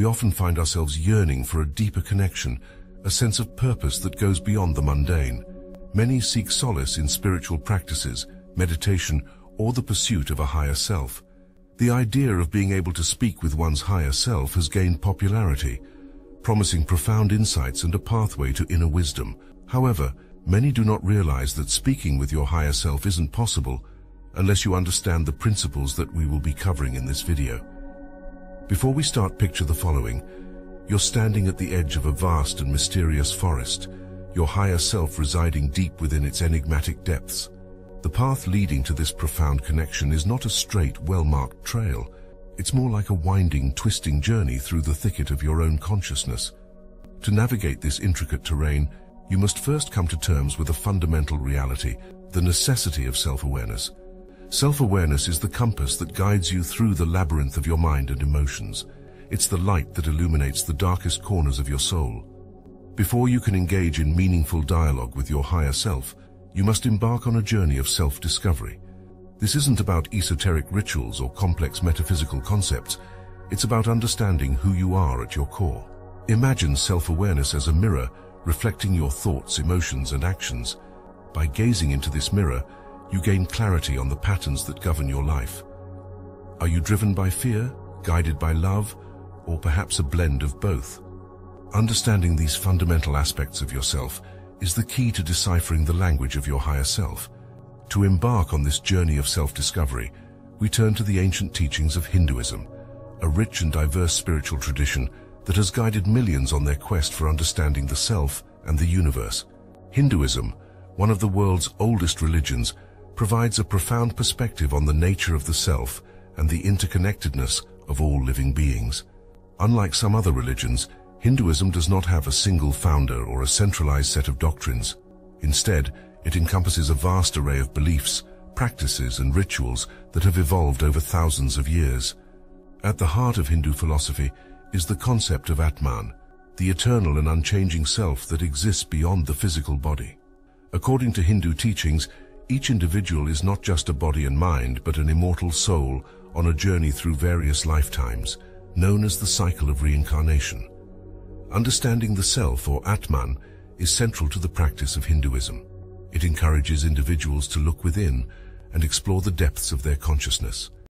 we often find ourselves yearning for a deeper connection, a sense of purpose that goes beyond the mundane. Many seek solace in spiritual practices, meditation, or the pursuit of a higher self. The idea of being able to speak with one's higher self has gained popularity, promising profound insights and a pathway to inner wisdom. However, many do not realize that speaking with your higher self isn't possible unless you understand the principles that we will be covering in this video. Before we start, picture the following. You're standing at the edge of a vast and mysterious forest, your higher self residing deep within its enigmatic depths. The path leading to this profound connection is not a straight, well-marked trail. It's more like a winding, twisting journey through the thicket of your own consciousness. To navigate this intricate terrain, you must first come to terms with a fundamental reality, the necessity of self-awareness. Self-awareness is the compass that guides you through the labyrinth of your mind and emotions. It's the light that illuminates the darkest corners of your soul. Before you can engage in meaningful dialogue with your higher self, you must embark on a journey of self-discovery. This isn't about esoteric rituals or complex metaphysical concepts. It's about understanding who you are at your core. Imagine self-awareness as a mirror reflecting your thoughts, emotions, and actions. By gazing into this mirror, you gain clarity on the patterns that govern your life. Are you driven by fear, guided by love, or perhaps a blend of both? Understanding these fundamental aspects of yourself is the key to deciphering the language of your higher self. To embark on this journey of self-discovery, we turn to the ancient teachings of Hinduism, a rich and diverse spiritual tradition that has guided millions on their quest for understanding the self and the universe. Hinduism, one of the world's oldest religions, provides a profound perspective on the nature of the self and the interconnectedness of all living beings. Unlike some other religions, Hinduism does not have a single founder or a centralized set of doctrines. Instead, it encompasses a vast array of beliefs, practices and rituals that have evolved over thousands of years. At the heart of Hindu philosophy is the concept of Atman, the eternal and unchanging self that exists beyond the physical body. According to Hindu teachings, each individual is not just a body and mind, but an immortal soul on a journey through various lifetimes, known as the cycle of reincarnation. Understanding the self, or Atman, is central to the practice of Hinduism. It encourages individuals to look within and explore the depths of their consciousness.